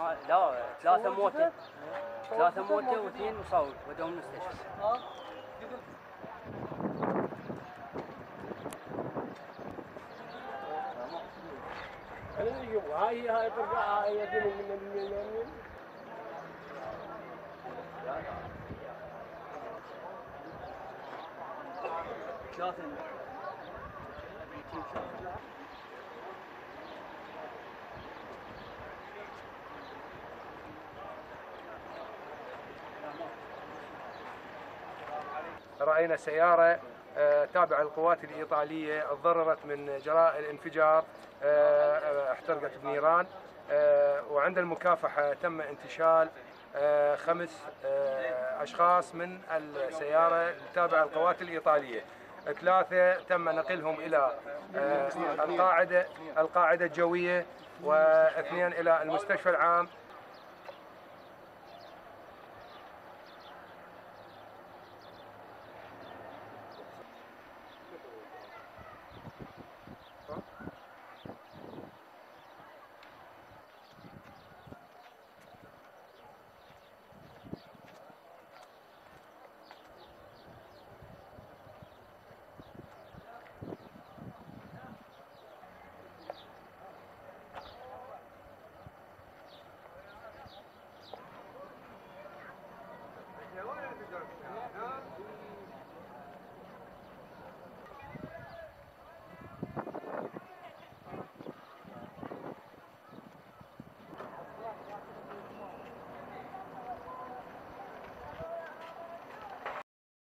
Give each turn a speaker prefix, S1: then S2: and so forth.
S1: ما لا ثلاثة موتة. ثلاثة موتة واثنين مصاب ودوهم المستشفى
S2: هاي هاي ترجع هاي من من من من.
S1: ثلاثة.
S3: رأينا سيارة آه، تابعة للقوات الإيطالية تضررت من جراء الانفجار آه، احترقت بنيران. آه، وعند المكافحة تم انتشال خمس أشخاص من السيارة التابعة للقوات الإيطالية. ثلاثة تم نقلهم إلى آه، القاعدة القاعدة الجوية واثنين إلى المستشفى العام.